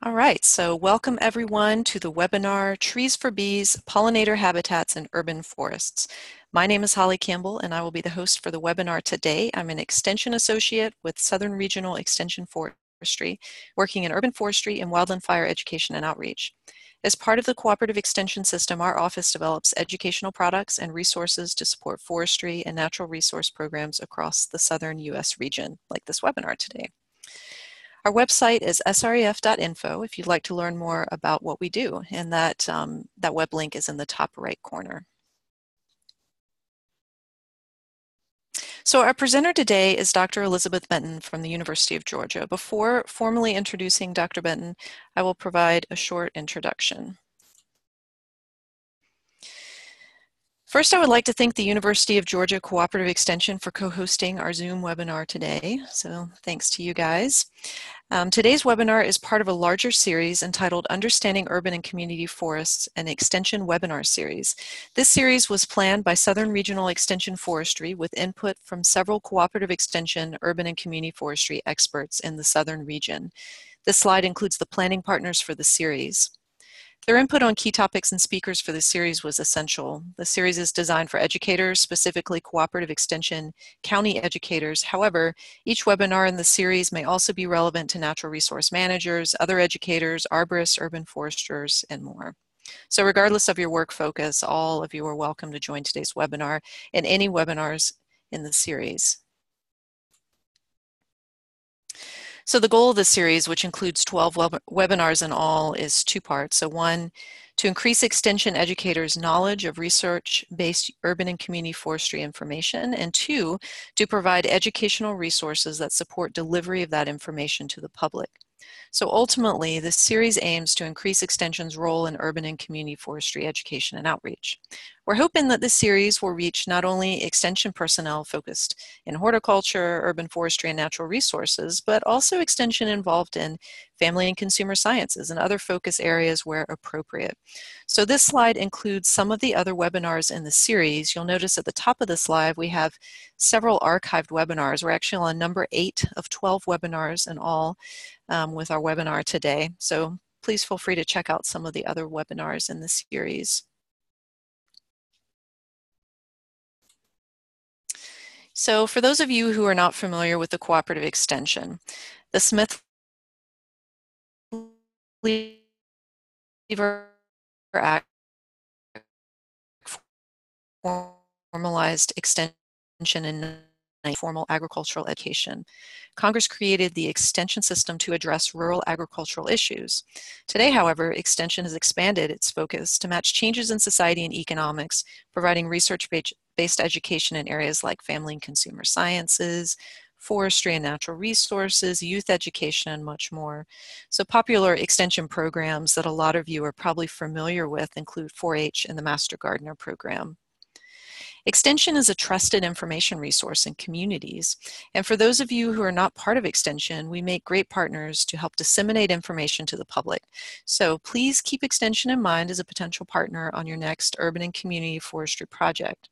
All right, so welcome everyone to the webinar, Trees for Bees, Pollinator Habitats in Urban Forests. My name is Holly Campbell and I will be the host for the webinar today. I'm an Extension Associate with Southern Regional Extension Forestry, working in urban forestry and wildland fire education and outreach. As part of the Cooperative Extension System, our office develops educational products and resources to support forestry and natural resource programs across the southern U.S. region, like this webinar today. Our website is sref.info if you'd like to learn more about what we do, and that, um, that web link is in the top right corner. So our presenter today is Dr. Elizabeth Benton from the University of Georgia. Before formally introducing Dr. Benton, I will provide a short introduction. First, I would like to thank the University of Georgia Cooperative Extension for co-hosting our Zoom webinar today. So thanks to you guys. Um, today's webinar is part of a larger series entitled Understanding Urban and Community Forests, an Extension webinar series. This series was planned by Southern Regional Extension Forestry with input from several cooperative extension, urban and community forestry experts in the Southern region. This slide includes the planning partners for the series. Their input on key topics and speakers for the series was essential. The series is designed for educators, specifically cooperative extension, county educators. However, each webinar in the series may also be relevant to natural resource managers, other educators, arborists, urban foresters, and more. So regardless of your work focus, all of you are welcome to join today's webinar and any webinars in the series. So the goal of the series, which includes 12 web webinars in all, is two parts. So one, to increase extension educators' knowledge of research-based urban and community forestry information, and two, to provide educational resources that support delivery of that information to the public. So ultimately, this series aims to increase Extension's role in urban and community forestry education and outreach. We're hoping that this series will reach not only Extension personnel focused in horticulture, urban forestry, and natural resources, but also Extension involved in family and consumer sciences and other focus areas where appropriate. So this slide includes some of the other webinars in the series. You'll notice at the top of the slide we have several archived webinars. We're actually on number eight of 12 webinars in all um, with our webinar today. So please feel free to check out some of the other webinars in the series. So for those of you who are not familiar with the cooperative extension, the Smith Lever Act formalized extension in formal agricultural education. Congress created the extension system to address rural agricultural issues. Today, however, extension has expanded its focus to match changes in society and economics, providing research-based education in areas like family and consumer sciences, forestry and natural resources, youth education, and much more. So popular extension programs that a lot of you are probably familiar with include 4-H and the Master Gardener program. Extension is a trusted information resource in communities. And for those of you who are not part of Extension, we make great partners to help disseminate information to the public. So please keep Extension in mind as a potential partner on your next urban and community forestry project.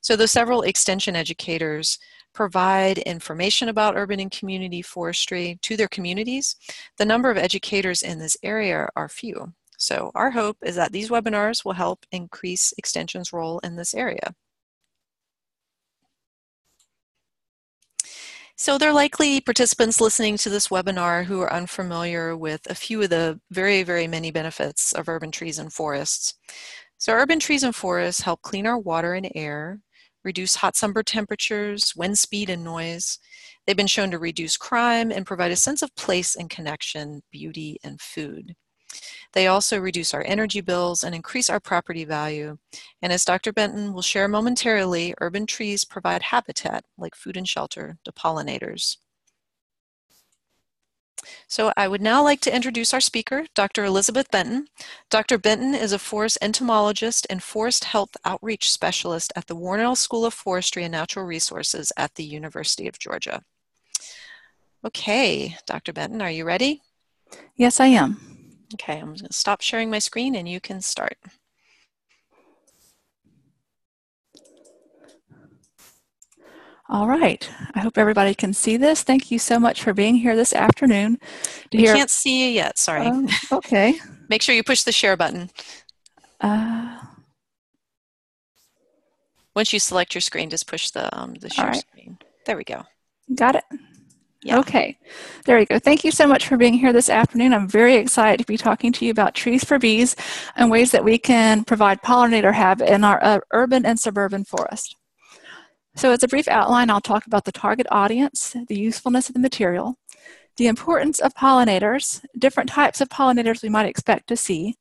So the several Extension educators provide information about urban and community forestry to their communities, the number of educators in this area are few. So our hope is that these webinars will help increase Extension's role in this area. So there are likely participants listening to this webinar who are unfamiliar with a few of the very, very many benefits of urban trees and forests. So urban trees and forests help clean our water and air, reduce hot summer temperatures, wind speed, and noise. They've been shown to reduce crime and provide a sense of place and connection, beauty, and food. They also reduce our energy bills and increase our property value. And as Dr. Benton will share momentarily, urban trees provide habitat, like food and shelter, to pollinators. So I would now like to introduce our speaker, Dr. Elizabeth Benton. Dr. Benton is a forest entomologist and forest health outreach specialist at the Warnell School of Forestry and Natural Resources at the University of Georgia. Okay, Dr. Benton, are you ready? Yes, I am. Okay, I'm going to stop sharing my screen and you can start. All right. I hope everybody can see this. Thank you so much for being here this afternoon. To hear... can't see you yet. Sorry. Um, okay. Make sure you push the share button. Uh, Once you select your screen, just push the um, the share right. screen. There we go. Got it. Yeah. Okay, there you go. Thank you so much for being here this afternoon. I'm very excited to be talking to you about trees for bees and ways that we can provide pollinator habitat in our uh, urban and suburban forest. So as a brief outline, I'll talk about the target audience, the usefulness of the material, the importance of pollinators, different types of pollinators we might expect to see,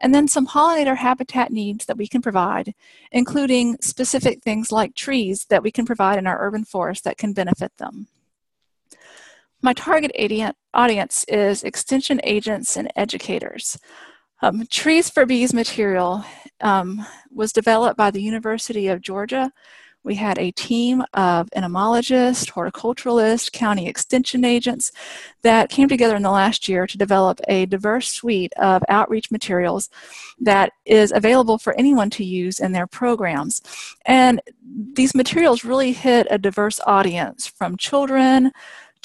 and then some pollinator habitat needs that we can provide, including specific things like trees that we can provide in our urban forest that can benefit them. My target audience is extension agents and educators. Um, Trees for Bees material um, was developed by the University of Georgia we had a team of entomologists, horticulturalists, county extension agents that came together in the last year to develop a diverse suite of outreach materials that is available for anyone to use in their programs. And these materials really hit a diverse audience from children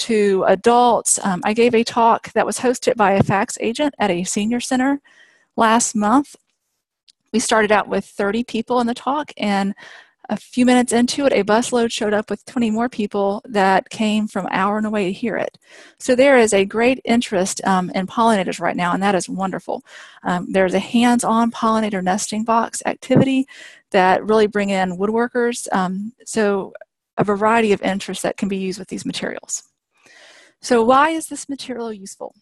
to adults. Um, I gave a talk that was hosted by a FACS agent at a senior center last month. We started out with 30 people in the talk, and a few minutes into it, a busload showed up with 20 more people that came from hour and away to hear it. So there is a great interest um, in pollinators right now, and that is wonderful. Um, there's a hands-on pollinator nesting box activity that really bring in woodworkers. Um, so a variety of interests that can be used with these materials. So why is this material useful?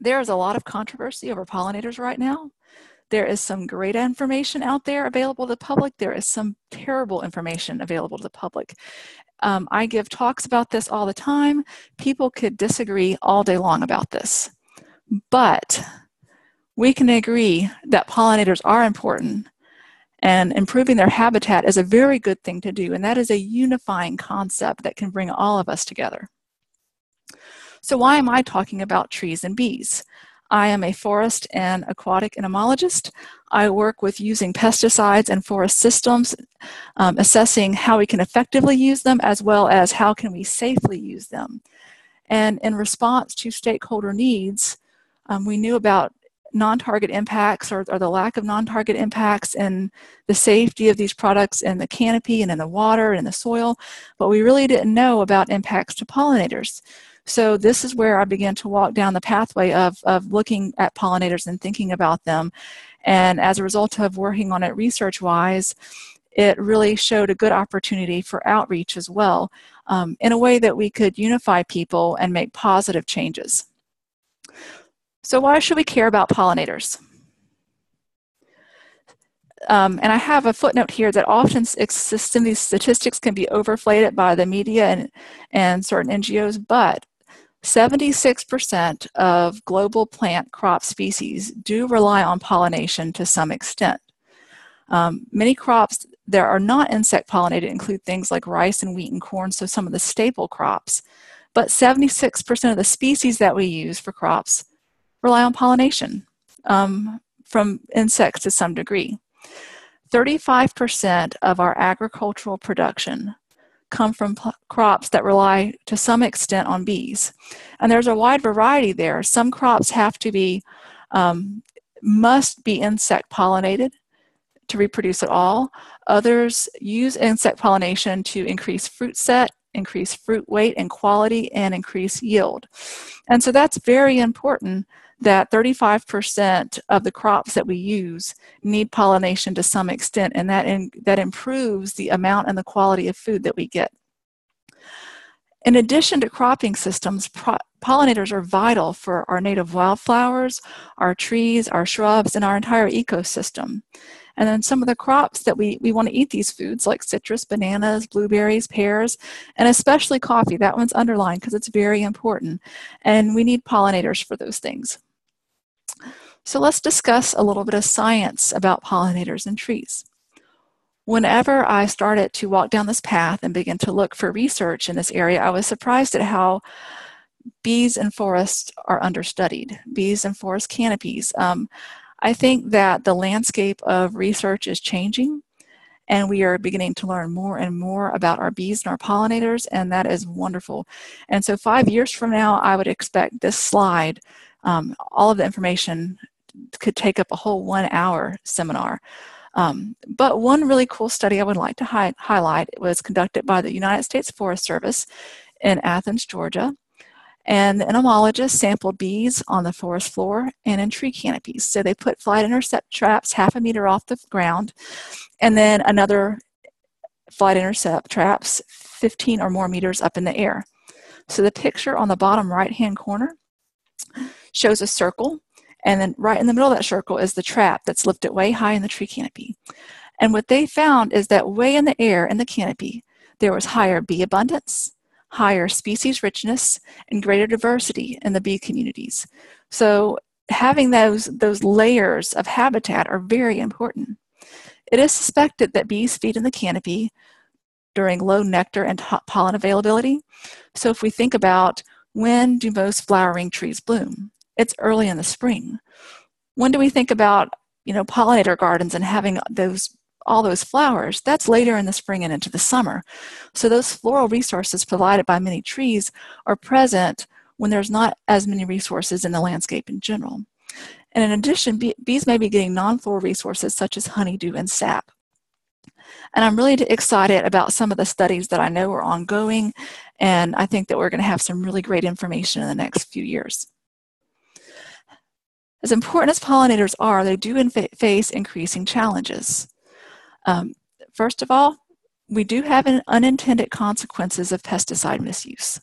There is a lot of controversy over pollinators right now. There is some great information out there available to the public. There is some terrible information available to the public. Um, I give talks about this all the time. People could disagree all day long about this. But we can agree that pollinators are important and improving their habitat is a very good thing to do. And that is a unifying concept that can bring all of us together. So why am I talking about trees and bees? I am a forest and aquatic entomologist. I work with using pesticides and forest systems, um, assessing how we can effectively use them as well as how can we safely use them. And in response to stakeholder needs, um, we knew about non-target impacts or, or, the lack of non-target impacts and the safety of these products in the canopy and in the water and in the soil, but we really didn't know about impacts to pollinators. So this is where I began to walk down the pathway of, of looking at pollinators and thinking about them. And as a result of working on it research-wise, it really showed a good opportunity for outreach as well um, in a way that we could unify people and make positive changes. So why should we care about pollinators? Um, and I have a footnote here that often exists in these statistics can be overflated by the media and, and certain NGOs, but 76% of global plant crop species do rely on pollination to some extent. Um, many crops that are not insect pollinated include things like rice and wheat and corn, so some of the staple crops. But 76% of the species that we use for crops rely on pollination um, from insects to some degree. 35% of our agricultural production come from crops that rely to some extent on bees. And there's a wide variety there. Some crops have to be, um, must be insect pollinated to reproduce at all. Others use insect pollination to increase fruit set, increase fruit weight and quality, and increase yield. And so that's very important that 35% of the crops that we use need pollination to some extent, and that, in, that improves the amount and the quality of food that we get. In addition to cropping systems, pollinators are vital for our native wildflowers, our trees, our shrubs, and our entire ecosystem. And then some of the crops that we, we want to eat these foods like citrus, bananas, blueberries, pears, and especially coffee. That one's underlined because it's very important. And we need pollinators for those things. So let's discuss a little bit of science about pollinators and trees. Whenever I started to walk down this path and begin to look for research in this area, I was surprised at how bees and forests are understudied, bees and forest canopies. Um, I think that the landscape of research is changing and we are beginning to learn more and more about our bees and our pollinators, and that is wonderful. And so, five years from now, I would expect this slide, um, all of the information could take up a whole one hour seminar. Um, but one really cool study I would like to hi- highlight was conducted by the United States Forest Service in Athens, Georgia. And the entomologists sampled bees on the forest floor and in tree canopies. So they put flight intercept traps half a meter off the ground, and then another flight intercept traps 15 or more meters up in the air. So the picture on the bottom right hand corner shows a circle, and then right in the middle of that circle is the trap that's lifted way high in the tree canopy. And what they found is that way in the air in the canopy, there was higher bee abundance, higher species richness and greater diversity in the bee communities. So having those, those layers of habitat are very important. It is suspected that bees feed in the canopy during low nectar and pollen availability. So if we think about when do most flowering trees bloom? It's early in the spring. When do we think about, you know, pollinator gardens and having those all those flowers, that's later in the spring and into the summer. So those floral resources provided by many trees are present when there's not as many resources in the landscape in general. And in addition, bees may be getting non-floral resources such as honeydew and sap. And I'm really excited about some of the studies that I know are ongoing, and I think that we're going to have some really great information in the next few years. As important as pollinators are, they do face increasing challenges. Um, first of all, we do have unintended consequences of pesticide misuse.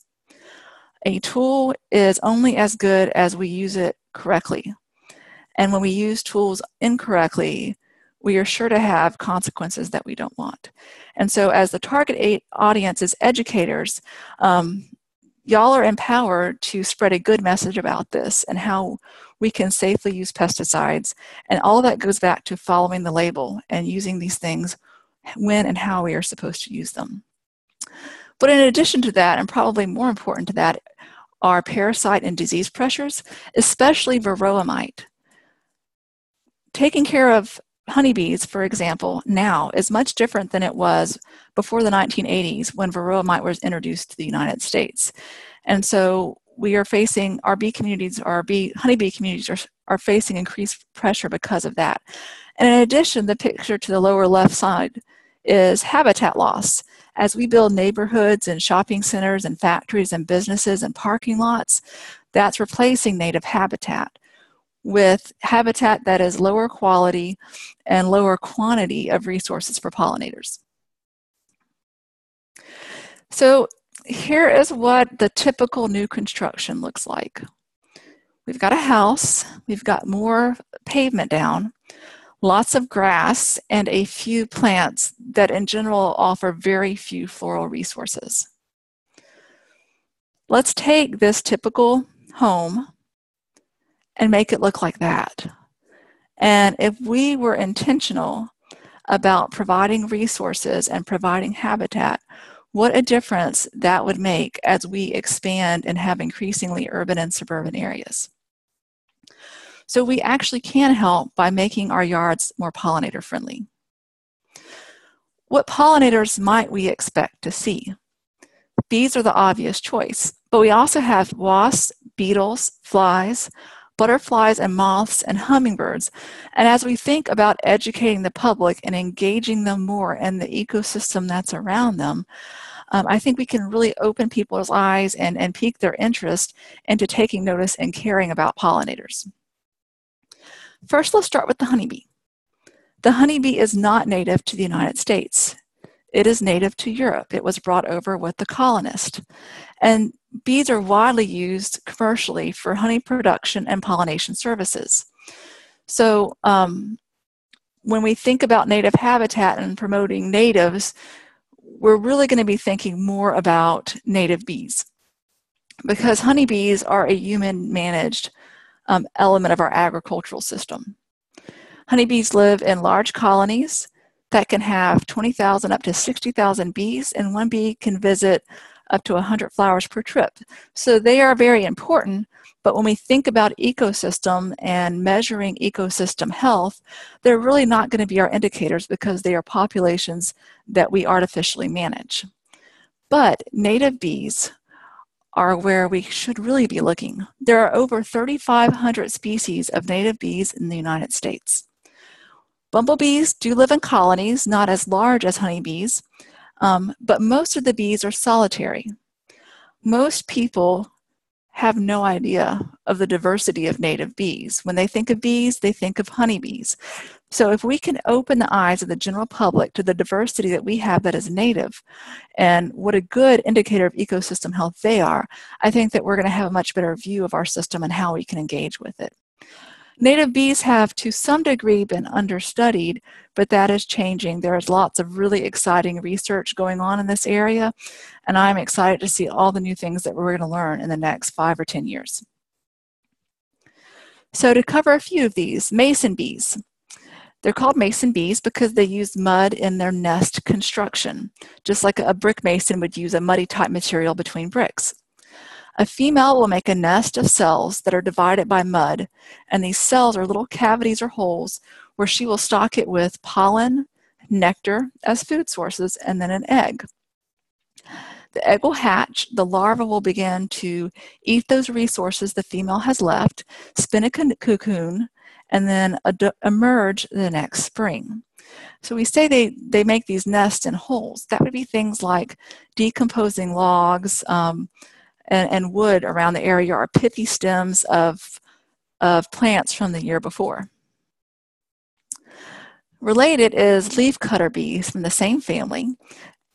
A tool is only as good as we use it correctly. And when we use tools incorrectly, we are sure to have consequences that we don't want. And so, as the target audience is educators, um, y'all are empowered to spread a good message about this and how we can safely use pesticides. And all that goes back to following the label and using these things when and how we are supposed to use them. But in addition to that, and probably more important to that, are parasite and disease pressures, especially varroa mite. Taking care of honeybees, for example, now is much different than it was before the 1980s when varroa mite was introduced to the United States. And so we are facing our bee communities, our bee honeybee communities are, are facing increased pressure because of that. And in addition, the picture to the lower left side is habitat loss. As we build neighborhoods and shopping centers and factories and businesses and parking lots, that's replacing native habitat with habitat that is lower quality and lower quantity of resources for pollinators. So here is what the typical new construction looks like. We've got a house, we've got more pavement down, lots of grass, and a few plants that in general offer very few floral resources. Let's take this typical home and make it look like that. And if we were intentional about providing resources and providing habitat, what a difference that would make as we expand and have increasingly urban and suburban areas. So we actually can help by making our yards more pollinator friendly. What pollinators might we expect to see? Bees are the obvious choice, but we also have wasps, beetles, flies, butterflies and moths and hummingbirds. And as we think about educating the public and engaging them more in the ecosystem that's around them, um, I think we can really open people's eyes and, and pique their interest into taking notice and caring about pollinators. First, let's start with the honeybee. The honeybee is not native to the United States. It is native to Europe. It was brought over with the colonists. And bees are widely used commercially for honey production and pollination services. So, um, when we think about native habitat and promoting natives, we're really going to be thinking more about native bees because honeybees are a human managed um, element of our agricultural system. Honeybees live in large colonies that can have 20,000 up to 60,000 bees, and one bee can visit up to 100 flowers per trip. So they are very important, but when we think about ecosystem and measuring ecosystem health, they're really not going to be our indicators because they are populations that we artificially manage. But native bees are where we should really be looking. There are over 3,500 species of native bees in the United States. Bumblebees do live in colonies, not as large as honeybees, um, but most of the bees are solitary. Most people have no idea of the diversity of native bees. When they think of bees, they think of honeybees. So if we can open the eyes of the general public to the diversity that we have that is native and what a good indicator of ecosystem health they are, I think that we're going to have a much better view of our system and how we can engage with it. Native bees have to some degree been understudied, but that is changing. There's lots of really exciting research going on in this area, and I'm excited to see all the new things that we're going to learn in the next five or 10 years. So to cover a few of these, mason bees. They're called mason bees because they use mud in their nest construction, just like a brick mason would use a muddy type material between bricks. A female will make a nest of cells that are divided by mud, and these cells are little cavities or holes where she will stock it with pollen, nectar as food sources, and then an egg. The egg will hatch, the larva will begin to eat those resources the female has left, spin a cocoon, and then ad- emerge the next spring. So we say they, they make these nests in holes. That would be things like decomposing logs, um, and, and wood around the area are pithy stems of, of plants from the year before. Related is leafcutter bees from the same family.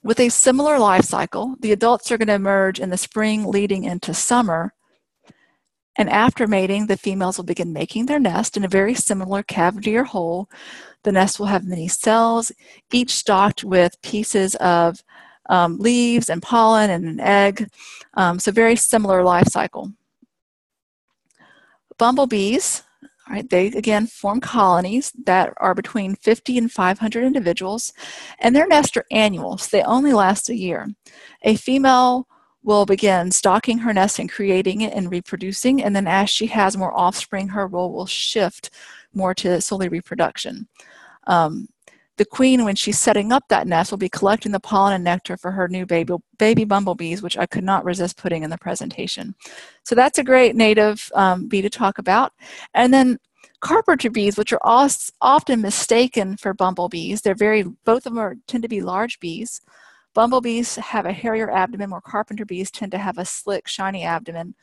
With a similar life cycle, the adults are going to emerge in the spring leading into summer. And after mating, the females will begin making their nest in a very similar cavity or hole. The nest will have many cells, each stocked with pieces of um, leaves and pollen and an egg. Um, so very similar life cycle. Bumblebees, right, they again form colonies that are between 50 and 500 individuals, and their nests are annual, so they only last a year. A female will begin stocking her nest and creating it and reproducing, and then as she has more offspring, her role will shift more to solely reproduction. Um, the queen, when she's setting up that nest, will be collecting the pollen and nectar for her new baby, baby bumblebees, which I could not resist putting in the presentation. So that's a great native um, bee to talk about. And then carpenter bees, which are often mistaken for bumblebees. They're very, both of them are, tend to be large bees. Bumblebees have a hairier abdomen, where carpenter bees tend to have a slick, shiny abdomen.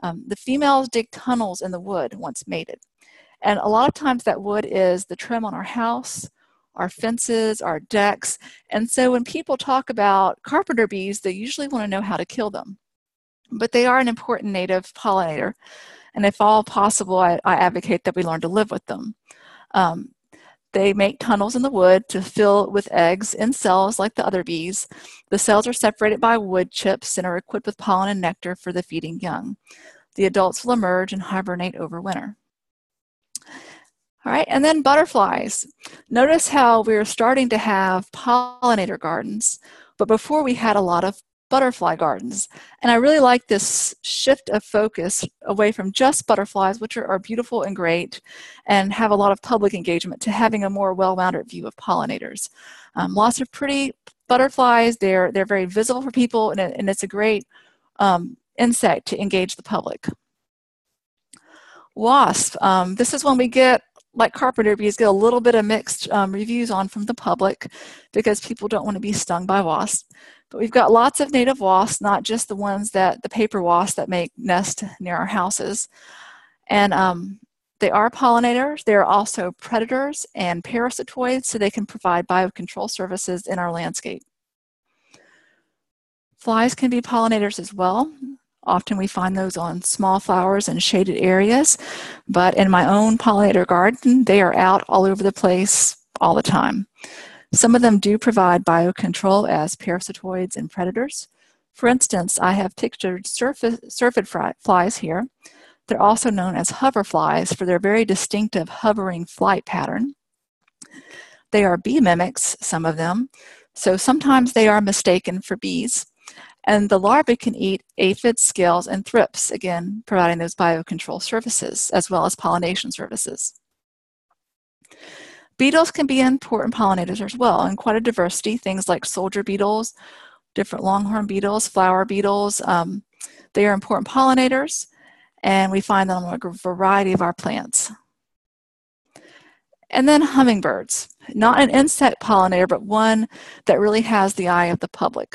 Um, the females dig tunnels in the wood once mated. And a lot of times that wood is the trim on our house, our fences, our decks. And so when people talk about carpenter bees, they usually want to know how to kill them. But they are an important native pollinator. And if all possible, I, I advocate that we learn to live with them. Um, they make tunnels in the wood to fill with eggs in cells like the other bees. The cells are separated by wood chips and are equipped with pollen and nectar for the feeding young. The adults will emerge and hibernate over winter. All right, and then butterflies. Notice how we're starting to have pollinator gardens, but before we had a lot of butterfly gardens. And I really like this shift of focus away from just butterflies, which are, are beautiful and great, and have a lot of public engagement, to having a more well-rounded view of pollinators. Um, lots of pretty butterflies. They're, they're very visible for people, and, it, and it's a great um, insect to engage the public. Wasp. Um, this is when we get like carpenter bees get a little bit of mixed um, reviews on from the public because people don't want to be stung by wasps. But we've got lots of native wasps, not just the ones that the paper wasps that make nests near our houses. And um, they are pollinators. They are also predators and parasitoids, so they can provide biocontrol services in our landscape. Flies can be pollinators as well. Often we find those on small flowers and shaded areas, but in my own pollinator garden, they are out all over the place all the time. Some of them do provide biocontrol as parasitoids and predators. For instance, I have pictured syrphid flies here. They're also known as hover flies for their very distinctive hovering flight pattern. They are bee mimics, some of them, so sometimes they are mistaken for bees. And the larvae can eat aphids, scales, and thrips, again, providing those biocontrol services as well as pollination services. Beetles can be important pollinators as well, and quite a diversity, things like soldier beetles, different longhorn beetles, flower beetles. Um, they are important pollinators, and we find them on a variety of our plants. And then hummingbirds, not an insect pollinator, but one that really has the eye of the public.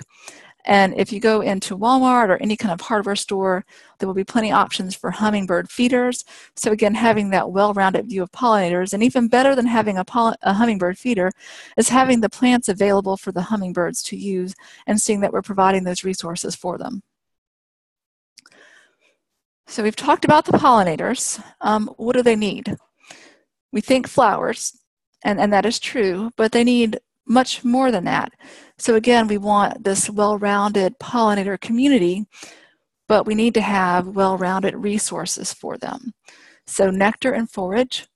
And if you go into Walmart or any kind of hardware store, there will be plenty of options for hummingbird feeders. So again, having that well-rounded view of pollinators, and even better than having a, a, hummingbird feeder, is having the plants available for the hummingbirds to use and seeing that we're providing those resources for them. So we've talked about the pollinators. Um, what do they need? We think flowers, and, and that is true, but they need much more than that. So again, we want this well-rounded pollinator community, but we need to have well-rounded resources for them. So nectar and forage,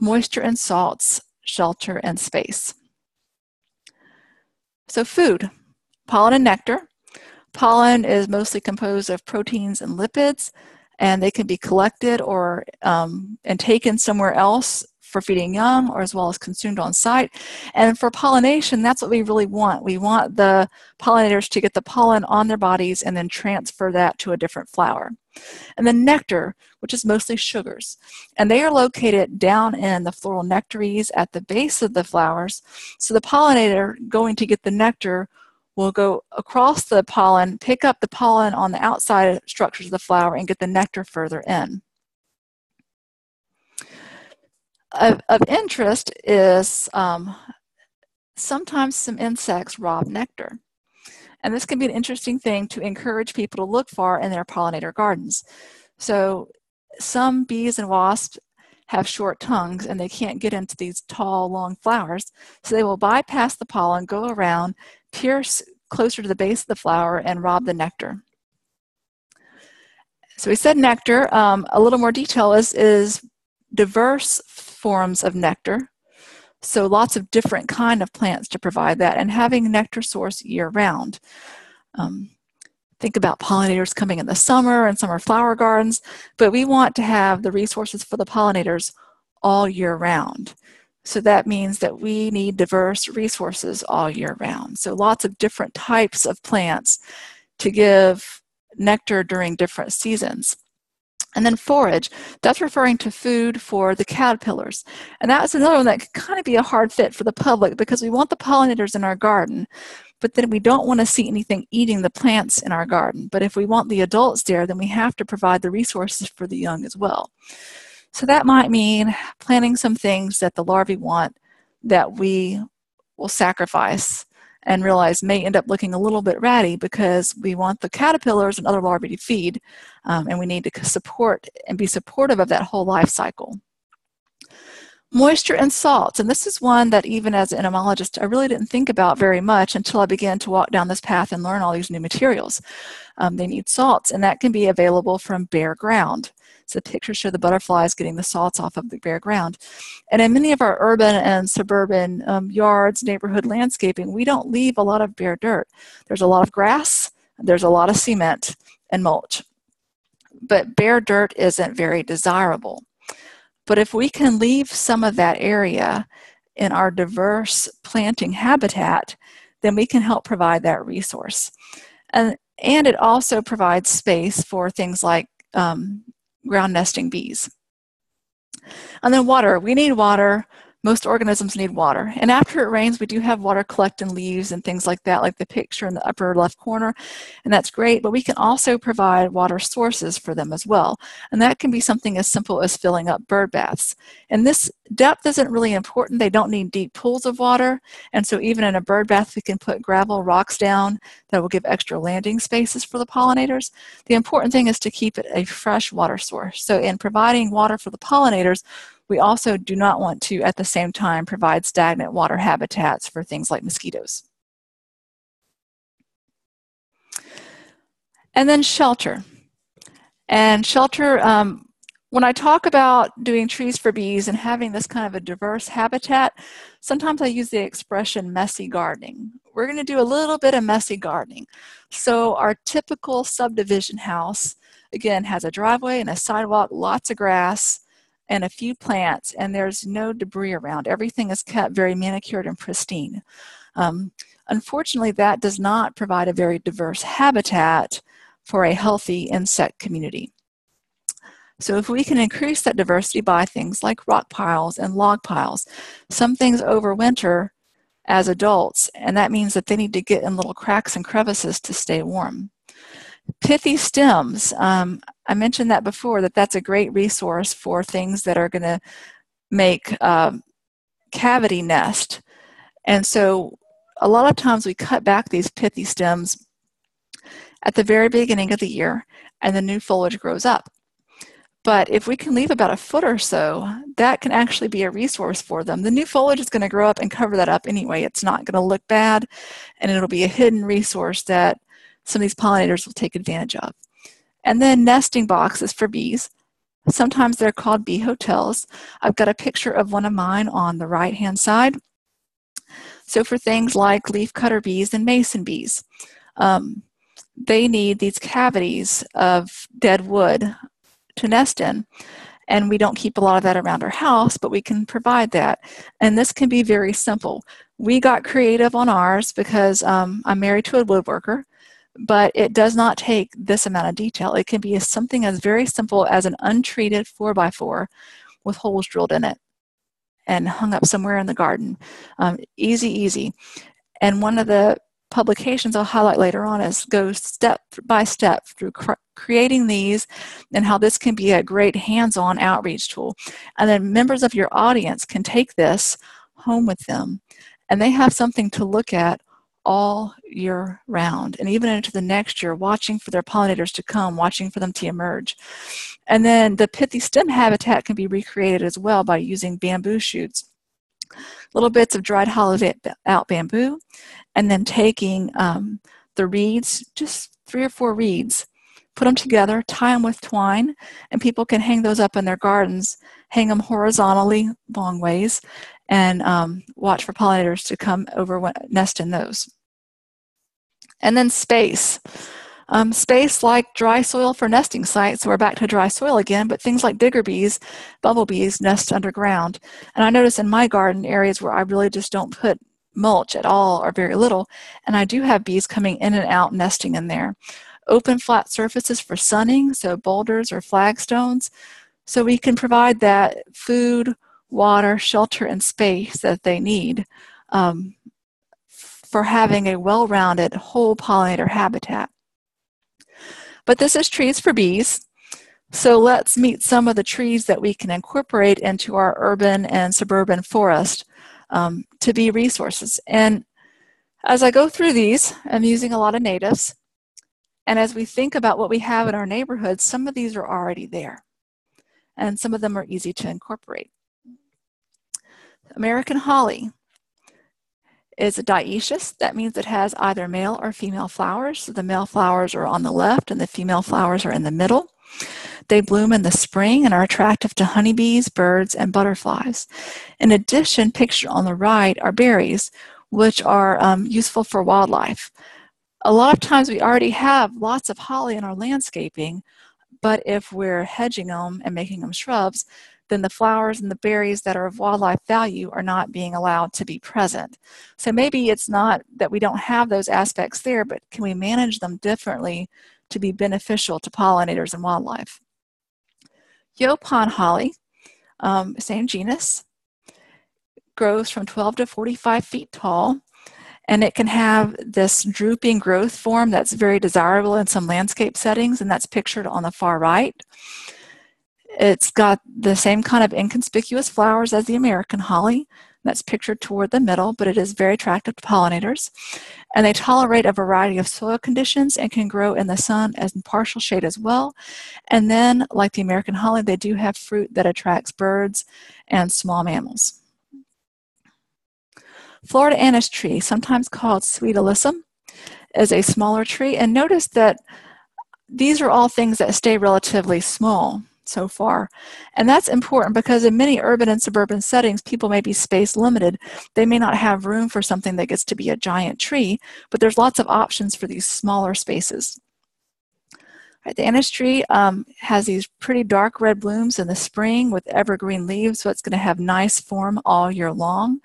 moisture and salts, shelter and space. So food, pollen and nectar. Pollen is mostly composed of proteins and lipids, and they can be collected or um, and taken somewhere else for feeding young or as well as consumed on site. And for pollination, that's what we really want. We want the pollinators to get the pollen on their bodies and then transfer that to a different flower. And then nectar, which is mostly sugars. And they are located down in the floral nectaries at the base of the flowers. So the pollinator going to get the nectar will go across the pollen, pick up the pollen on the outside structures of the flower, and get the nectar further in of, of interest is um, sometimes some insects rob nectar. And this can be an interesting thing to encourage people to look for in their pollinator gardens. So some bees and wasps have short tongues and they can't get into these tall, long flowers. So they will bypass the pollen, go around, pierce closer to the base of the flower, and rob the nectar. So we said nectar. Um, a little more detail is, is diverse forms of nectar. So lots of different kind of plants to provide that and having nectar source year round. Um, think about pollinators coming in the summer and summer flower gardens, but we want to have the resources for the pollinators all year round. So that means that we need diverse resources all year round. So lots of different types of plants to give nectar during different seasons. And then forage, that's referring to food for the caterpillars. And that's another one that could kind of be a hard fit for the public because we want the pollinators in our garden, but then we don't want to see anything eating the plants in our garden. But if we want the adults there, then we have to provide the resources for the young as well. So that might mean planting some things that the larvae want that we will sacrifice and realize may end up looking a little bit ratty because we want the caterpillars and other larvae to feed um, and we need to support and be supportive of that whole life cycle. Moisture and salts, and this is one that even as an entomologist I really didn't think about very much until I began to walk down this path and learn all these new materials. Um, they need salts and that can be available from bare ground. So the pictures show the butterflies getting the salts off of the bare ground. And in many of our urban and suburban um, yards, neighborhood landscaping, we don't leave a lot of bare dirt. There's a lot of grass, there's a lot of cement and mulch. But bare dirt isn't very desirable. But if we can leave some of that area in our diverse planting habitat, then we can help provide that resource. And, and it also provides space for things like um, ground nesting bees. And then water. We need water most organisms need water. And after it rains, we do have water collect in leaves and things like that, like the picture in the upper left corner. And that's great, but we can also provide water sources for them as well. And that can be something as simple as filling up bird baths. And this depth isn't really important. They don't need deep pools of water. And so even in a bird bath, we can put gravel rocks down that will give extra landing spaces for the pollinators. The important thing is to keep it a fresh water source. So in providing water for the pollinators, we also do not want to, at the same time, provide stagnant water habitats for things like mosquitoes. And then shelter. And shelter, um, when I talk about doing trees for bees and having this kind of a diverse habitat, sometimes I use the expression messy gardening, we're going to do a little bit of messy gardening. So our typical subdivision house, again, has a driveway and a sidewalk, lots of grass, and a few plants, and there's no debris around. Everything is kept very manicured and pristine. Um, unfortunately, that does not provide a very diverse habitat for a healthy insect community. So if we can increase that diversity by things like rock piles and log piles, some things overwinter as adults, and that means that they need to get in little cracks and crevices to stay warm. Pithy stems, um, I mentioned that before, that that's a great resource for things that are going to make um, cavity nest. And so a lot of times we cut back these pithy stems at the very beginning of the year and the new foliage grows up. But if we can leave about a foot or so, that can actually be a resource for them. The new foliage is going to grow up and cover that up anyway. It's not going to look bad, and it'll be a hidden resource that some of these pollinators will take advantage of. And then nesting boxes for bees. Sometimes they're called bee hotels. I've got a picture of one of mine on the right hand side. So for things like leafcutter bees and mason bees, um, they need these cavities of dead wood to nest in. And we don't keep a lot of that around our house, but we can provide that. And this can be very simple. We got creative on ours because um, I'm married to a woodworker, but it does not take this amount of detail. It can be something as very simple as an untreated 4x4 with holes drilled in it and hung up somewhere in the garden. Um, easy, easy. And one of the publications I'll highlight later on is go step by step through cr- creating these and how this can be a great hands-on outreach tool. And then members of your audience can take this home with them and they have something to look at all year round and even into the next year watching for their pollinators to come watching for them to emerge and then the pithy stem habitat can be recreated as well by using bamboo shoots little bits of dried hollowed out bamboo, and then taking um, the reeds, just three or four reeds, put them together, tie them with twine, and people can hang those up in their gardens, hang them horizontally long ways, and um, watch for pollinators to come over nest in those. And then space. Um, space like dry soil for nesting sites, so we're back to dry soil again, but things like digger bees, bumblebees nest underground. And I notice in my garden areas where I really just don't put mulch at all or very little, and I do have bees coming in and out nesting in there. Open flat surfaces for sunning, so boulders or flagstones, so we can provide that food, water, shelter, and space that they need um, for having a well-rounded whole pollinator habitat. But this is trees for bees. So let's meet some of the trees that we can incorporate into our urban and suburban forest um, to be resources. And as I go through these, I'm using a lot of natives. And as we think about what we have in our neighborhoods, some of these are already there. And some of them are easy to incorporate. American holly is a dioecious. That means it has either male or female flowers. So the male flowers are on the left and the female flowers are in the middle. They bloom in the spring and are attractive to honeybees, birds, and butterflies. In addition, pictured on the right are berries, which are um, useful for wildlife. A lot of times we already have lots of holly in our landscaping, but if we're hedging them and making them shrubs, then the flowers and the berries that are of wildlife value are not being allowed to be present. So maybe it's not that we don't have those aspects there, but can we manage them differently to be beneficial to pollinators and wildlife? Yaupon holly, um, same genus, grows from 12 to 45 feet tall and it can have this drooping growth form that's very desirable in some landscape settings and that's pictured on the far right. It's got the same kind of inconspicuous flowers as the American holly. That's pictured toward the middle, but it is very attractive to pollinators. And they tolerate a variety of soil conditions and can grow in the sun as in partial shade as well. And then, like the American holly, they do have fruit that attracts birds and small mammals. Florida anise tree, sometimes called sweet alyssum, is a smaller tree. And notice that these are all things that stay relatively small. So far. And that's important because in many urban and suburban settings, people may be space limited. They may not have room for something that gets to be a giant tree, but there's lots of options for these smaller spaces. Right, the Anise tree um, has these pretty dark red blooms in the spring with evergreen leaves, so it's going to have nice form all year long.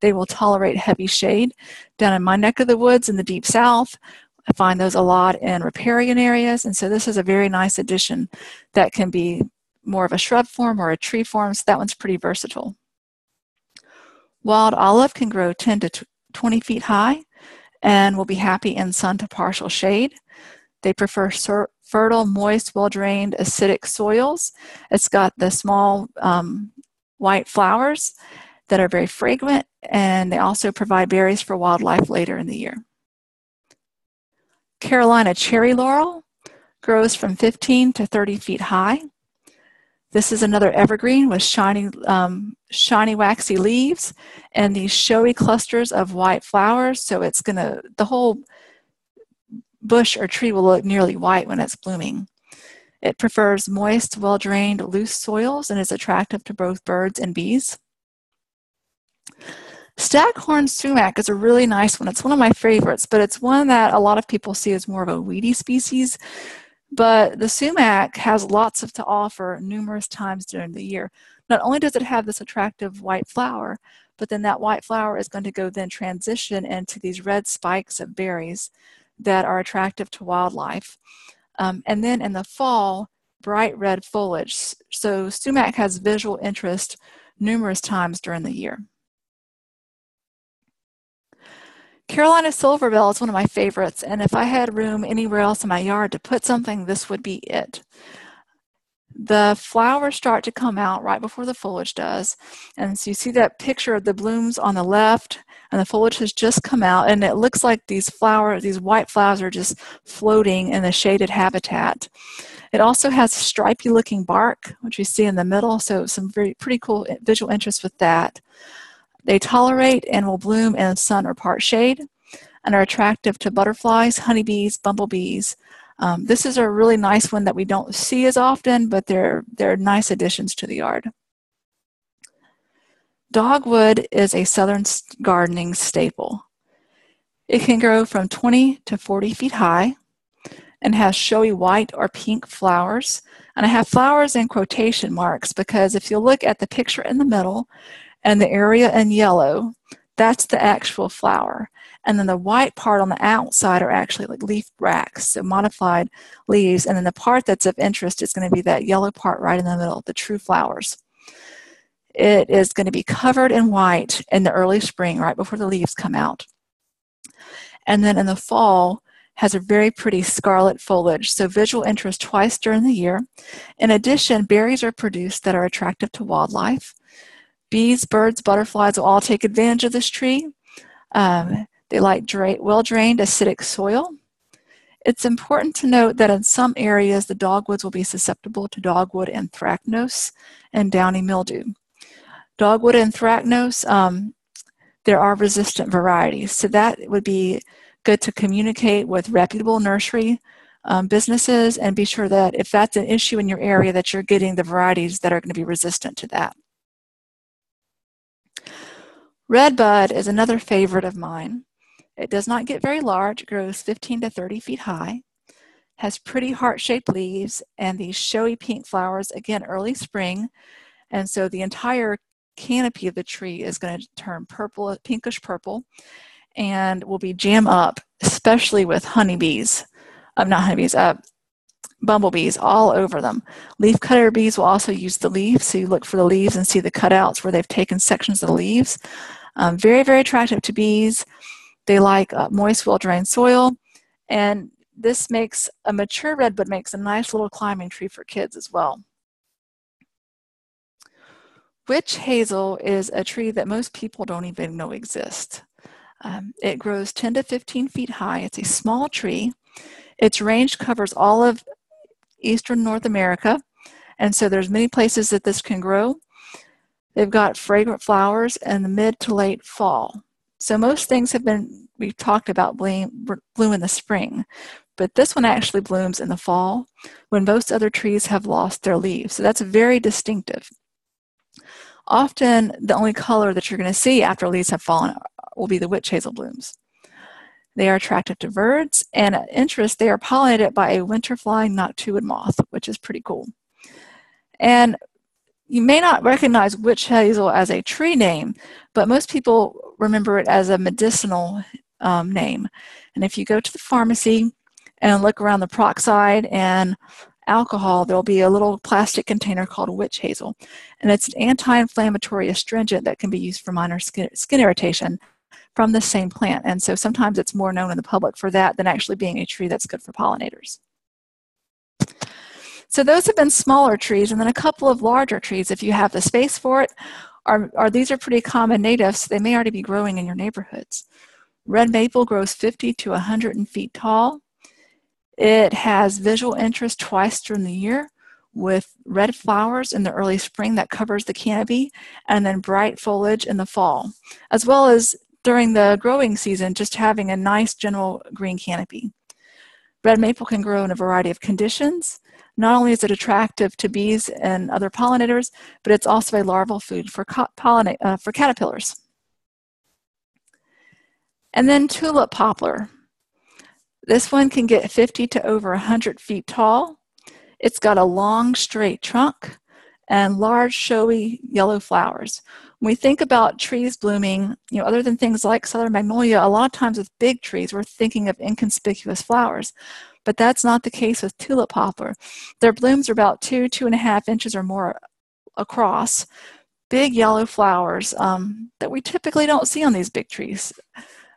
They will tolerate heavy shade. Down in my neck of the woods in the deep south, I find those a lot in riparian areas, and so this is a very nice addition that can be more of a shrub form or a tree form, so that one's pretty versatile. Wild olive can grow 10 to 20 feet high and will be happy in sun to partial shade. They prefer fertile, moist, well-drained, acidic soils. It's got the small um, white flowers that are very fragrant, and they also provide berries for wildlife later in the year. Carolina cherry laurel grows from 15 to 30 feet high. This is another evergreen with shiny, um, shiny waxy leaves and these showy clusters of white flowers. So it's gonna, the whole bush or tree will look nearly white when it's blooming. It prefers moist, well-drained, loose soils and is attractive to both birds and bees. Staghorn sumac is a really nice one. It's one of my favorites, but it's one that a lot of people see as more of a weedy species. But the sumac has lots of to offer numerous times during the year. Not only does it have this attractive white flower, but then that white flower is going to go then transition into these red spikes of berries that are attractive to wildlife. Um, and then in the fall, bright red foliage. So sumac has visual interest numerous times during the year. Carolina Silverbell is one of my favorites, and if I had room anywhere else in my yard to put something, this would be it. The flowers start to come out right before the foliage does, and so you see that picture of the blooms on the left, and the foliage has just come out, and it looks like these flowers, these white flowers are just floating in the shaded habitat. It also has stripy looking bark, which you see in the middle, so some very pretty cool visual interest with that. They tolerate and will bloom in sun or part shade and are attractive to butterflies, honeybees, bumblebees. Um, this is a really nice one that we don't see as often, but they're, they're nice additions to the yard. Dogwood is a southern gardening staple. It can grow from 20 to 40 feet high and has showy white or pink flowers. And I have flowers in quotation marks because if you look at the picture in the middle, and the area in yellow, that's the actual flower. And then the white part on the outside are actually like leaf bracts, so modified leaves. And then the part that's of interest is going to be that yellow part right in the middle, the true flowers. It is going to be covered in white in the early spring, right before the leaves come out. And then in the fall, has a very pretty scarlet foliage, so visual interest twice during the year. In addition, berries are produced that are attractive to wildlife. Bees, birds, butterflies will all take advantage of this tree. Um, they like dra well-drained acidic soil. It's important to note that in some areas the dogwoods will be susceptible to dogwood anthracnose and downy mildew. Dogwood anthracnose, um, there are resistant varieties, so that would be good to communicate with reputable nursery um, businesses and be sure that if that's an issue in your area that you're getting the varieties that are going to be resistant to that. Redbud is another favorite of mine. It does not get very large, it grows 15 to 30 feet high, has pretty heart-shaped leaves and these showy pink flowers, again, early spring. And so the entire canopy of the tree is going to turn purple, pinkish purple, and will be jam up, especially with honeybees. Um, not honeybees, uh, bumblebees all over them. Leaf cutter bees will also use the leaves, so you look for the leaves and see the cutouts where they've taken sections of the leaves. Um, very, very attractive to bees. They like uh, moist, well-drained soil. And this makes a mature redbud makes a nice little climbing tree for kids as well. Witch hazel is a tree that most people don't even know exists. Um, it grows 10 to 15 feet high. It's a small tree. Its range covers all of eastern North America, and so there's many places that this can grow. They've got fragrant flowers in the mid to late fall. So most things have been, we've talked about bloom, bloom in the spring, but this one actually blooms in the fall when most other trees have lost their leaves. So that's very distinctive. Often the only color that you're going to see after leaves have fallen will be the witch hazel blooms. They are attractive to birds, and at interest, they are pollinated by a winter flying noctuid moth, which is pretty cool. And you may not recognize witch hazel as a tree name, but most people remember it as a medicinal um, name. And if you go to the pharmacy and look around the peroxide and alcohol, there'll be a little plastic container called witch hazel. And it's an anti-inflammatory astringent that can be used for minor skin, skin irritation from the same plant. And so sometimes it's more known in the public for that than actually being a tree that's good for pollinators. So those have been smaller trees, and then a couple of larger trees, if you have the space for it, are, are these are pretty common natives. So They may already be growing in your neighborhoods. Red maple grows 50 to 100 feet tall. It has visual interest twice during the year with red flowers in the early spring that covers the canopy and then bright foliage in the fall, as well as during the growing season, just having a nice general green canopy. Red maple can grow in a variety of conditions. Not only is it attractive to bees and other pollinators, but it's also a larval food for, uh, for caterpillars. And then tulip poplar. This one can get 50 to over 100 feet tall. It's got a long, straight trunk and large, showy yellow flowers. When we think about trees blooming, you know, other than things like southern magnolia, a lot of times with big trees, we're thinking of inconspicuous flowers. But that's not the case with tulip poplar. Their blooms are about two, two and a half inches or more across. Big yellow flowers um, that we typically don't see on these big trees.